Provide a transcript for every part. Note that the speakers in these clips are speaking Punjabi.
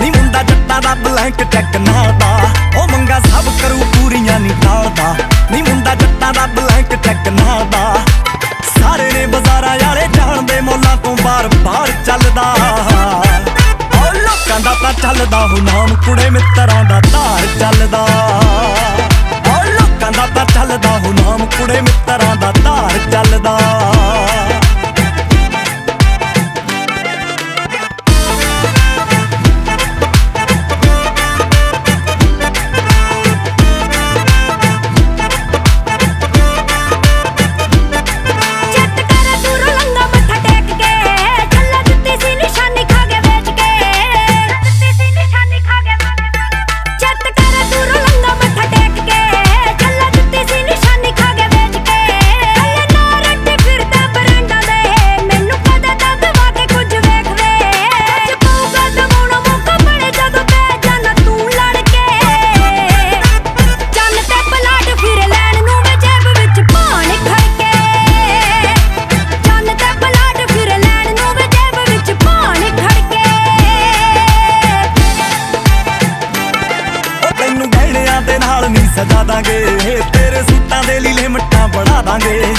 ਟਾਲਦਾ ਮੁੰਡਾ ਜੱਟਾਂ ਦਾ ਬਲੈਂਕ ਚੈੱਕ ਨਾਲ ਦਾ। ਉਹ ਮੰਗਾ ਸਭ ਕਰੂ ਪੂਰੀਆਂ ਨਹੀਂ ਟਾਲਦਾ ਨਹੀਂ ਮੁੰਡਾ ਜੱਟਾਂ ਦਾ ਬਲੈਂਕ ਚੈੱਕ ਨਾਲ ਦਾ। ਸਾਰੇ ਨੇ ਬਾਜ਼ਾਰਾਂ ਵਾਲੇ ਜਾਣਦੇ ਮੋਲਾਂ ਤੋਂ ਬਾਰ-ਬਾਰ ਚੱਲਦਾ। ਉਹ ਲੋਕਾਂ ਦਾ ਤਾਂ ਚੱਲਦਾ ਹੋ ਨਾਮ ਕੁੜੇ ਮਿੱਤਰਾਂ ਦਾ ਧਾਰ ਚੱਲਦਾ। ਸਜਾ ਦਾਂਗੇ ਤੇਰੇ ਸੂਟਾਂ ਦੇ ਲੀਲੇ ਮੱਟਾਂ ਬਣਾ ਦਾਂਗੇ।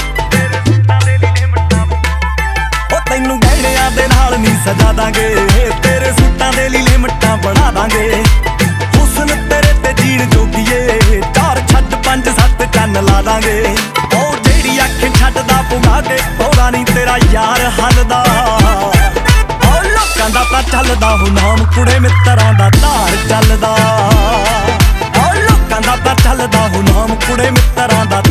ਤੈਨੂੰ ਗਹਿਣਿਆਂ ਦੇ ਨਾਲ ਨਹੀਂ ਸਜਾ ਦਾਂਗੇ ਤੇਰੇ ਸੂਟਾਂ ਦੇ ਲੀਲੇ ਮੱਟਾਂ ਬਣਾ ਦਾਂਗੇ। ਹੁਸਨ ਤੇਰੇ ਤੇ ਜੀਣ ਜੋਗੀਏ। ਚਾਰ ਛੱਡ ਪੰਜ ਸੱਤ ਚੰਨ ਲਾ ਦਾਂਗੇ। ਉਹ ਜਿਹੜੀ ਅੱਖ ਛੱਡਦਾ ਪੁਗਾ ਕੇ ਹੋਗਾ ਨਹੀਂ ਤੇਰਾ ਯਾਰ ਹੱਲਦਾ। ਉਹ ਲੋਕਾਂ ਦਾ ਤਾਂ ਚੱਲਦਾ ਹੋ ਕੁੜੇ ਮਿੱਤਰਾਂ ਦਾ ਧਾਰ ਚੱਲਦਾ। ਲੋਕਾਂ ਦਾ ਤਾਂ ਚੱਲਦਾ ਹੋ ਨਾਮ ਕੁੜੇ ਮਿੱਤਰਾਂ ਦਾ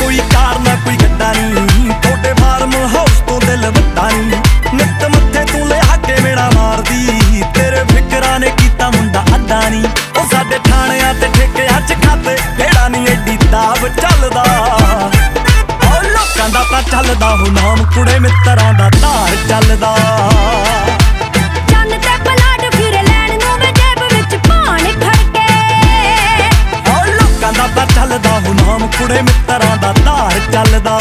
ਕੋਈ ਕਾਰ ਨਾ ਕੋਈ ਚੱਲਦਾ ਹੁ ਨਾਮ ਕੁੜੇ ਮਿੱਤਰਾਂ ਦਾ ਧਾਰ ਚੱਲਦਾ।